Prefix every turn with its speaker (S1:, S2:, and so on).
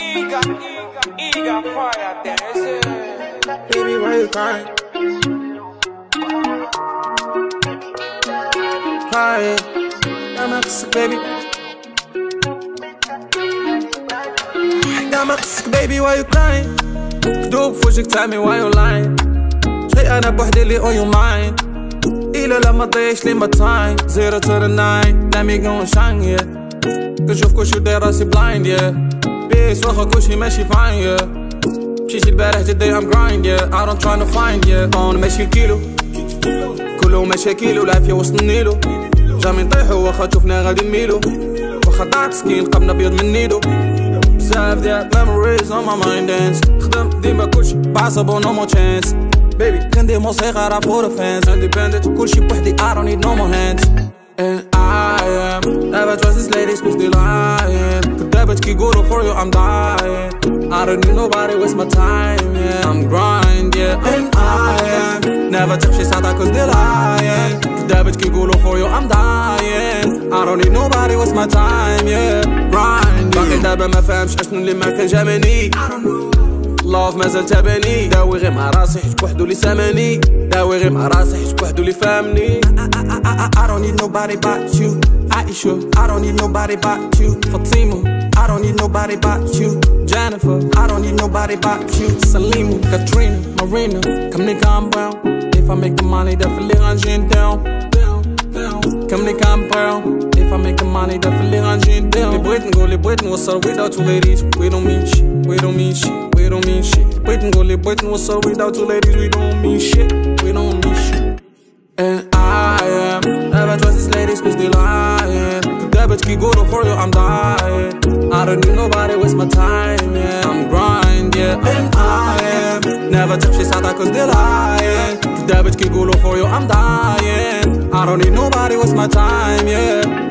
S1: Eager, eager fire dance.
S2: Baby, why you crying? Crying. I'm upset, baby. I'm upset, baby, why you crying? كدوب في وجهك tell me why you lying شيء انا بوحدي اللي on your mind إلا لما تضيعش لي my time Zero to the nine Let me go and shine yeah كنشوف كلشي وداير راسي بلايند يا بيس واخا كلشي ماشي فاين يا مشيت البارح تدي ام جرايند يا اي دونت تراين تو فايند يا طون ماشي كيلو. كلو ماشي كيلو العافية وسط النيلو. جامي نطيحو واخا تشوفنا غادي نميلو. واخا ضاعت سكين قبنا بيض من نيلو. بزاف ديال ميموريز اون ماي مايند دانس خدم ديما كلشي بعصب ونو مو تشانس بيبي كندير موسيقى راب فور فانز اندبندنت كلشي بوحدي اي دونت نيد نو مو هاندز I trust these ladies cause they lying كدابت كيقولوا for you I'm dying I don't need nobody waste my time yeah I'm grind yeah And I am Never تخشي ساعتها cause they lying كدابت كيقولوا for you I'm dying I don't need nobody waste my time yeah grind باقي دابا ما فهمش اشنو اللي ما كان جامني لاف مازال تابعني داوي غير مع راسي حيت بوحدو اللي سامعني داوي غير مع راسي حيت بوحدو اللي فهمني I don't need nobody but you got. I don't need nobody but you. Fatima, I don't need nobody but you. Jennifer, I don't need nobody but you. Salimu, Katrina, Marina, come they come brown. If I make the money, definitely run down. Comme les campeurs, if I make the money, definitely run down. Les Britons go, les Britons, what's up without two ladies? We don't mean shit, we don't mean shit, we don't mean shit. Britons go, les Britons, what's up without two ladies? We don't mean shit, we don't mean shit. And don't need nobody, waste my time, yeah. I'm grind, yeah, and I am. Never touch this out, cause they lying Today bitch can go low for you, I'm dying. I don't need nobody, waste my time, yeah.